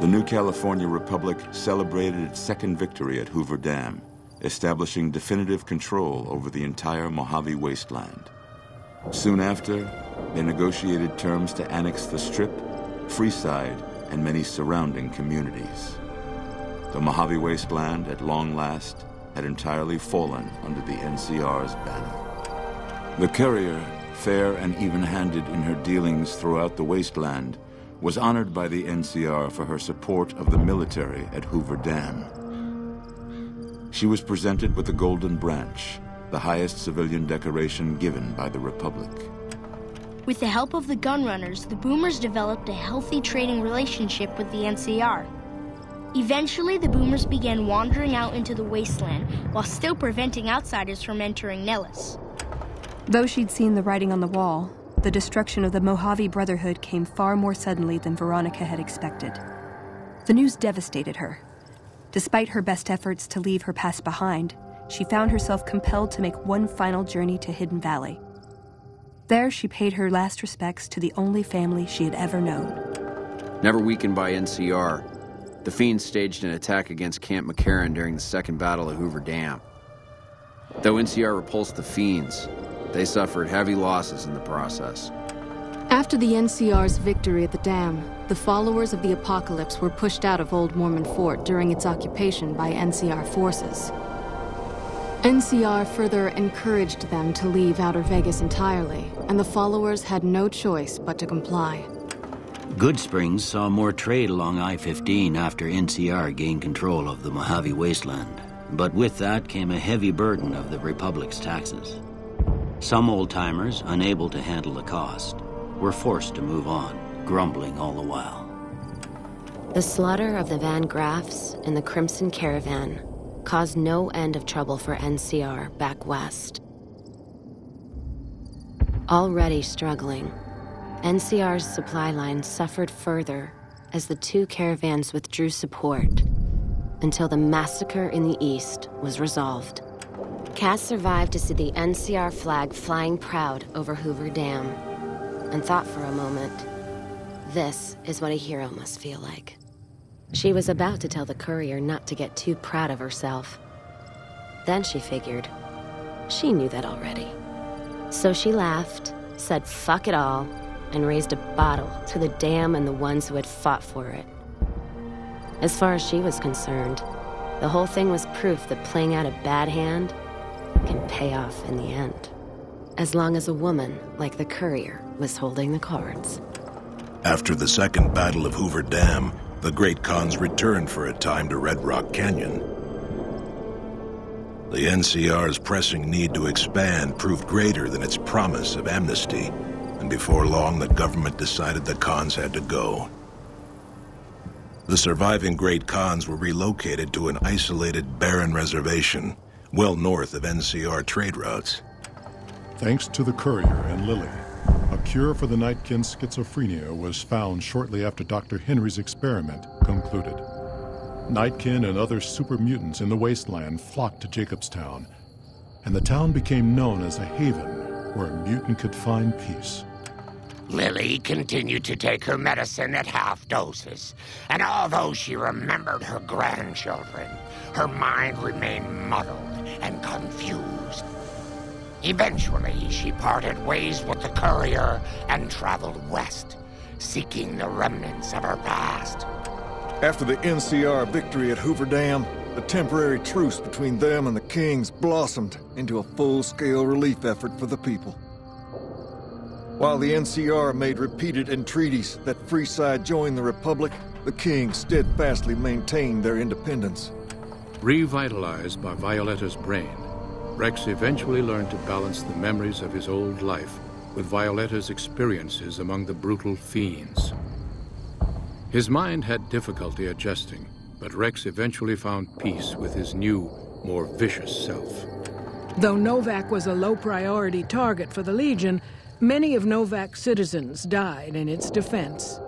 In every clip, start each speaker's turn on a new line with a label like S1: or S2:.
S1: The new California Republic celebrated its second victory at Hoover Dam, establishing definitive control over the entire Mojave wasteland. Soon after, they negotiated terms to annex the Strip, Freeside, and many surrounding communities. The Mojave wasteland, at long last, had entirely fallen under the NCR's banner. The courier, fair and even-handed in her dealings throughout the wasteland, was honored by the NCR for her support of the military at Hoover Dam. She was presented with the Golden Branch, the highest civilian decoration given by the Republic.
S2: With the help of the gunrunners, the Boomers developed a healthy trading relationship with the NCR. Eventually, the Boomers began wandering out into the wasteland while still preventing outsiders from entering Nellis.
S3: Though she'd seen the writing on the wall, the destruction of the Mojave Brotherhood came far more suddenly than Veronica had expected. The news devastated her. Despite her best efforts to leave her past behind, she found herself compelled to make one final journey to Hidden Valley. There, she paid her last respects to the only family she had ever known.
S4: Never weakened by NCR, the Fiends staged an attack against Camp McCarran during the Second Battle of Hoover Dam. Though NCR repulsed the Fiends, they suffered heavy losses in the process.
S5: After the NCR's victory at the dam, the followers of the Apocalypse were pushed out of Old Mormon Fort during its occupation by NCR forces. NCR further encouraged them to leave Outer Vegas entirely, and the followers had no choice but to comply.
S6: Goodsprings saw more trade along I-15 after NCR gained control of the Mojave Wasteland. But with that came a heavy burden of the Republic's taxes. Some old-timers, unable to handle the cost, were forced to move on, grumbling all the while.
S7: The slaughter of the Van Graffs in the Crimson Caravan caused no end of trouble for NCR back west. Already struggling, NCR's supply line suffered further as the two caravans withdrew support until the massacre in the east was resolved. Cass survived to see the NCR flag flying proud over Hoover Dam and thought for a moment, this is what a hero must feel like. She was about to tell the courier not to get too proud of herself. Then she figured, she knew that already. So she laughed, said fuck it all, and raised a bottle to the dam and the ones who had fought for it. As far as she was concerned, the whole thing was proof that playing out a bad hand can pay off in the end. As long as a woman, like the courier, was holding the cards.
S8: After the Second Battle of Hoover Dam, the Great Khans returned for a time to Red Rock Canyon. The NCR's pressing need to expand proved greater than its promise of amnesty, and before long the government decided the Khans had to go. The surviving Great Khans were relocated to an isolated, barren reservation well north of NCR trade routes.
S9: Thanks to the courier and Lily, a cure for the Nightkin schizophrenia was found shortly after Dr. Henry's experiment concluded. Nightkin and other super mutants in the wasteland flocked to Jacobstown, and the town became known as a haven where a mutant could find peace.
S10: Lily continued to take her medicine at half doses, and although she remembered her grandchildren, her mind remained muddled and confused. Eventually, she parted ways with the courier and traveled west, seeking the remnants of her past.
S11: After the NCR victory at Hoover Dam, the temporary truce between them and the Kings blossomed into a full-scale relief effort for the people. While the NCR made repeated entreaties that Freeside join the Republic, the Kings steadfastly maintained their independence.
S12: Revitalized by Violetta's brain, Rex eventually learned to balance the memories of his old life with Violetta's experiences among the brutal fiends. His mind had difficulty adjusting, but Rex eventually found peace with his new, more vicious self.
S13: Though Novac was a low-priority target for the Legion, many of Novac's citizens died in its defense.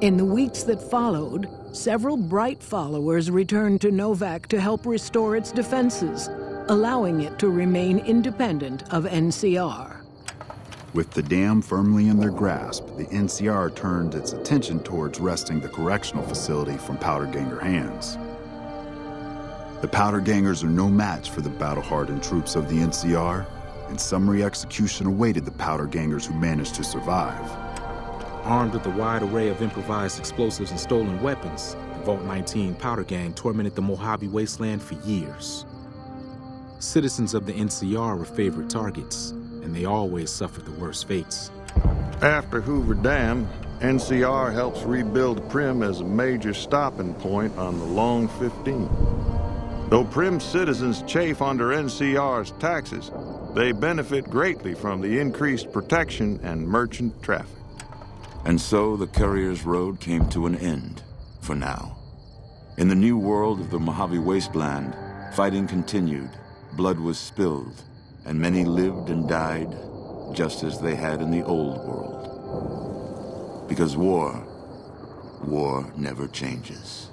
S13: In the weeks that followed, several bright followers returned to Novac to help restore its defenses, allowing it to remain independent of NCR.
S14: With the dam firmly in their grasp, the NCR turned its attention towards wresting the correctional facility from Powderganger hands. The Powdergangers are no match for the battle-hardened troops of the NCR, and summary execution awaited the Powdergangers who managed to survive.
S15: Armed with a wide array of improvised explosives and stolen weapons, the Vault 19 Powder Gang tormented the Mojave Wasteland for years. Citizens of the NCR were favorite targets, and they always suffered the worst fates.
S4: After Hoover Dam, NCR helps rebuild Prim as a major stopping point on the Long 15. Though Prim citizens chafe under NCR's taxes, they benefit greatly from the increased protection and merchant traffic.
S1: And so the Courier's Road came to an end, for now. In the new world of the Mojave Wasteland, fighting continued, blood was spilled, and many lived and died just as they had in the old world. Because war, war never changes.